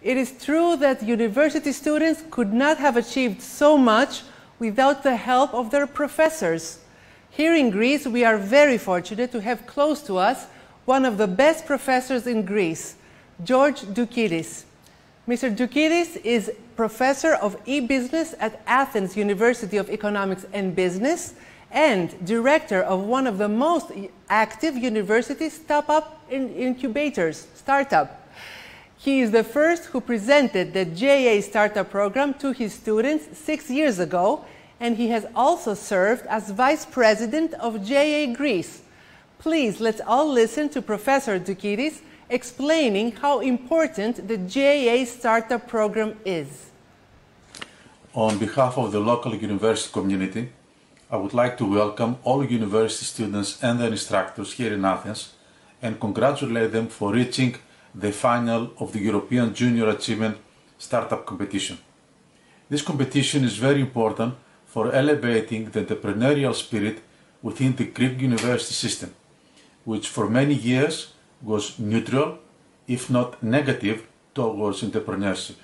It is true that university students could not have achieved so much without the help of their professors. Here in Greece, we are very fortunate to have close to us one of the best professors in Greece, George Doukidis. Mr. Doukidis is professor of e-business at Athens University of Economics and Business and director of one of the most active university startup incubators, startup. He is the first who presented the JA Startup Program to his students six years ago, and he has also served as vice president of JA Greece. Please, let's all listen to Professor Doukidis explaining how important the JA Startup Program is. On behalf of the local university community, I would like to welcome all university students and their instructors here in Athens and congratulate them for reaching the final of the European Junior Achievement Startup Competition. This competition is very important for elevating the entrepreneurial spirit within the Greek university system, which for many years was neutral, if not negative, towards entrepreneurship.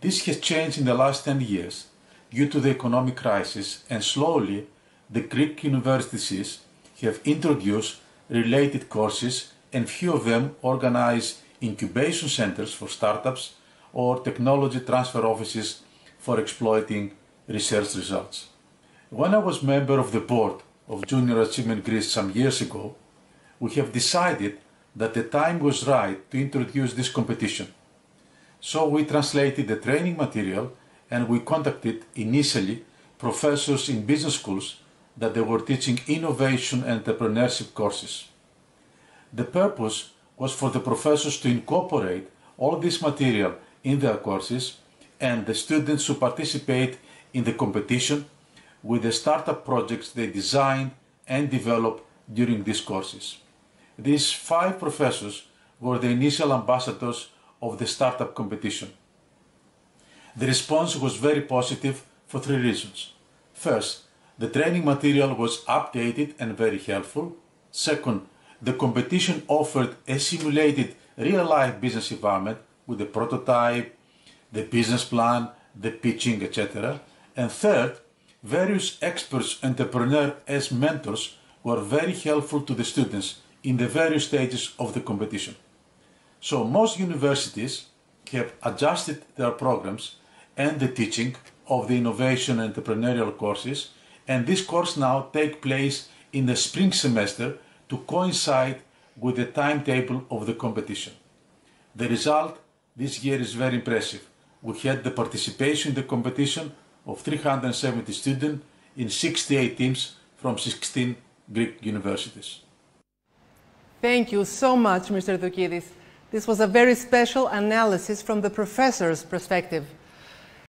This has changed in the last 10 years due to the economic crisis and slowly the Greek universities have introduced related courses and few of them organize incubation centers for startups or technology transfer offices for exploiting research results. When I was member of the board of Junior Achievement Greece some years ago, we have decided that the time was right to introduce this competition. So we translated the training material and we contacted initially professors in business schools that they were teaching innovation and entrepreneurship courses. The purpose was for the professors to incorporate all this material in their courses and the students to participate in the competition with the startup projects they designed and developed during these courses. These five professors were the initial ambassadors of the startup competition. The response was very positive for three reasons. First, the training material was updated and very helpful. Second, the competition offered a simulated real-life business environment with the prototype, the business plan, the pitching, etc. And third, various experts, entrepreneurs as mentors were very helpful to the students in the various stages of the competition. So most universities have adjusted their programs and the teaching of the innovation entrepreneurial courses and this course now take place in the spring semester to coincide with the timetable of the competition. The result this year is very impressive. We had the participation in the competition of 370 students in 68 teams from 16 Greek universities. Thank you so much, Mr. Doukidis. This was a very special analysis from the professor's perspective.